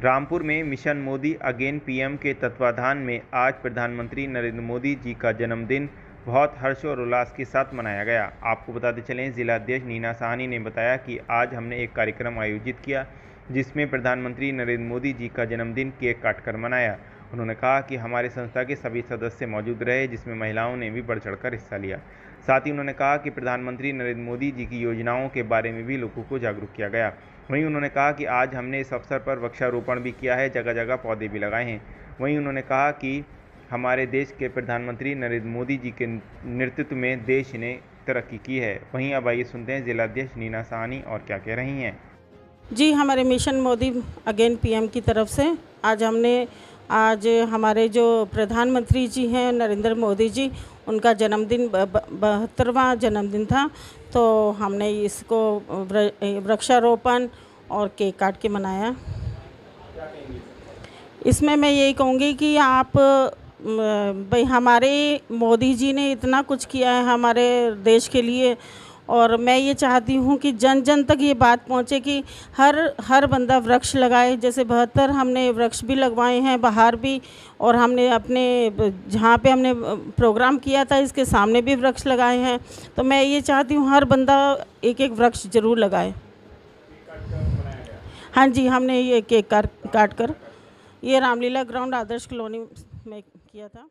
रामपुर में mission Modi again PM के तत्वाधान में आज प्रधानमंत्री नरेंद्र मोदी जी का जन्मदिन बहुत हर्ष और उल्लास के साथ मनाया गया। आपको बताते चलें जिलाध्यक्ष नीना साहनी ने बताया कि आज हमने एक कार्यक्रम आयोजित किया, जिसमें प्रधानमंत्री नरेंद्र मोदी जी का जन्मदिन केक काटकर मनाया। उन्होंने कहा कि हमारे संस्था के सभी सदस्य मौजूद रहे, जिसमें महिलाओं ने भी बढ़ चढ़कर हिस्सा लिया। साथ ही उन्होंने कहा कि प्रधानमंत्री नरेंद्र मोदी जी की योजनाओं के बारे में भी लोगों को जागरूक किया गया। वहीं उन्होंने कहा कि आज हमने इस अवसर पर वृक्षारोपण भी किया है जगह जगह पौधे भी लगाए हैं। वहीं उन्होंने कहा कि हमारे देश के प्रधानमंत्री नरेंद्र मोदी जी के नेतृत्व में देश ने तरक्की की है। वहीं अब आइए सुनते हैं जिलाध्यक्ष नीना साहनी और क्या कह रही हैं। जी, हमारे मिशन मोदी अगेन पीएम की तरफ़ से आज हमने आज हमारे जो प्रधानमंत्री जी हैं, नरेंद्र मोदी जी, उनका जन्मदिन बहत्तरवा जन्मदिन था। तो हमने इसको वृक्षारोपण और केक काट के मनाया। इसमें मैं यही कहूँगी कि आप भाई हमारे मोदी जी ने इतना कुछ किया है हमारे देश के लिए। और मैं ये चाहती हूँ कि जन जन तक ये बात पहुँचे कि हर हर बंदा वृक्ष लगाए। जैसे बहत्तर हमने वृक्ष भी लगवाए हैं, बाहर भी, और हमने अपने, जहाँ पे हमने प्रोग्राम किया था, इसके सामने भी वृक्ष लगाए हैं। तो मैं ये चाहती हूँ हर बंदा एक एक वृक्ष ज़रूर लगाए। हाँ जी, हमने ये केक काट कर ये रामलीला ग्राउंड आदर्श कॉलोनी में किया था।